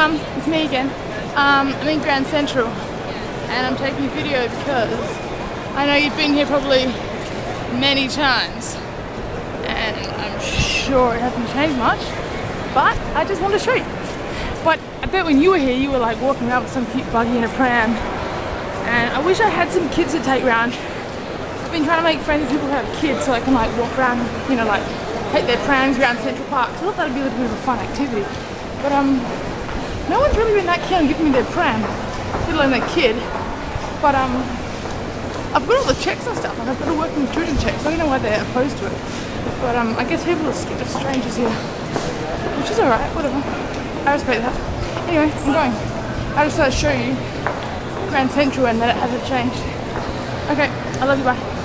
Mum, it's me again. Um, I'm in Grand Central and I'm taking a video because I know you've been here probably many times and I'm sure it hasn't changed much, but I just want to show you. But I bet when you were here, you were like walking around with some cute buggy and a pram. And I wish I had some kids to take around. I've been trying to make friends with people who have kids so I can like walk around, you know, like take their prams around Central Park. So I thought that'd be a little bit of a fun activity. But um, no one's really been that keen on giving me their pram, let alone their kid. But um, I've got all the checks and stuff. Like I've got a working children check, so I don't know why they're opposed to it. But um, I guess people are scared of strangers here, which is alright. Whatever. I respect that. Anyway, I'm going. I just thought I'd show you Grand Central and that it hasn't changed. Okay, I love you. Bye.